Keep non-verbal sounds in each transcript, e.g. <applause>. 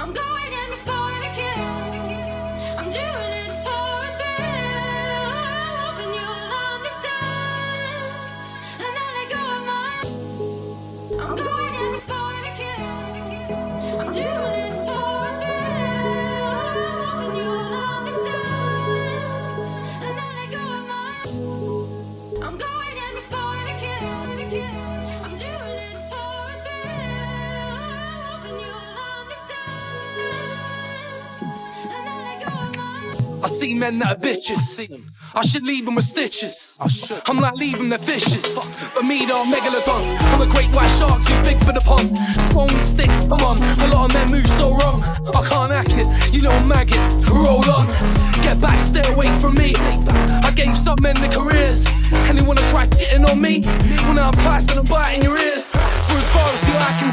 I'm going in for I see men that are bitches. See them. I should leave them with stitches. I should. I'm like leaving the fishes. But me, though, megalodon. I'm a great white shark, too big for the pond. Swung sticks, come on. A lot of men move so wrong. I can't hack it. You know, maggots. Roll on. Get back, stay away from me. I gave some men their careers. And they wanna try getting on me. Well, now I'm twice and I'm biting your ears. For as far as the eye can.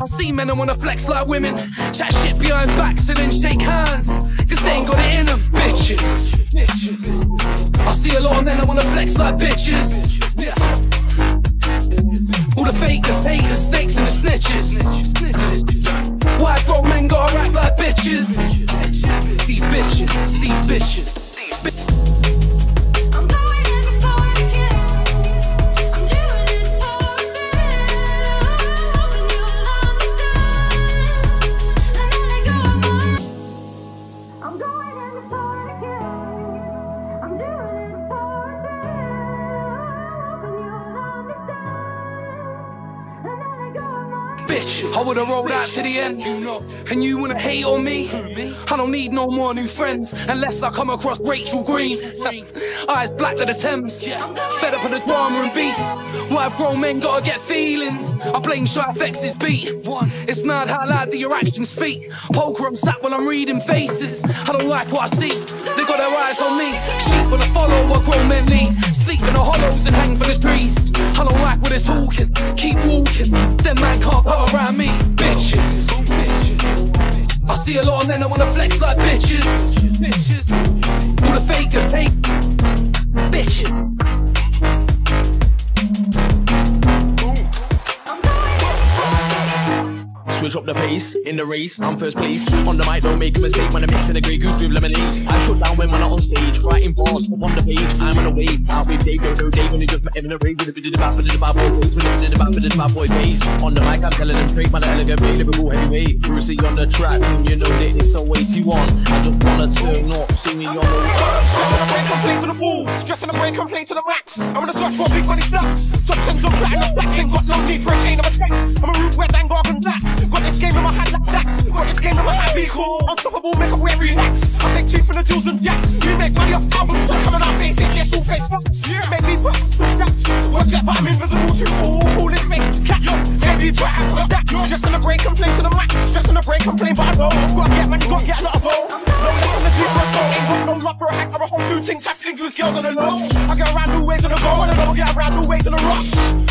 I see men that wanna flex like women, chat shit behind backs and then shake hands. Cause they ain't got it in them, bitches. I see a lot of men that wanna flex like bitches. All the fakers, haters, snakes and the snitches. Why grown men gotta act like bitches? These bitches, these bitches. Bitch. I would've rolled out to the end. And you wanna hate on me? I don't need no more new friends unless I come across Rachel Green. <laughs> Eyes black like the Thames. Fed up of the drama and beef. Why have grown men gotta get feelings? I blame Shy FX's beat. It's mad how loud your actions speak. Poker I'm sat when I'm reading faces. I don't like what I see. They got their follow what grown men lead. Sleep in the hollows and hang from the trees. I don't like what they're talking. Keep walking. Them man can't come around me. Bitches. I see a lot of men that wanna flex like. Bitches. Switch up the pace in the race. I'm first place on the mic. Don't make a mistake when I'm mixing the grey goose with lemonade. I shut down when we're not on stage. Writing bars up on the page. I'm on the wave. Out with Dave, don't know Dave. When he just met him in a rave. With a bit of the bad, bit of the bad boy face. A bad, boy face. On the mic, I'm telling them straight. Man, elegant, big, Liverpool heavyweight. Bru-C on the track. You know that it's a way to on. I just wanna turn up. See me on the complain to the fool. Stressing the brain, complain to the max. I'm gonna search for big money stacks. Top tens of platinum blacks. Ain't got no need for a chain of a tracks. I'm Brain, complain to the max. Stressing the brain, complain, but I know. Gotta get money, gotta get a lot of bowl. No less than the chief for a toe. Ain't got no love for a hack or a whole new thing. Tap things with girls on the low. I get around new ways on the go. And I don't get around new ways on the rush.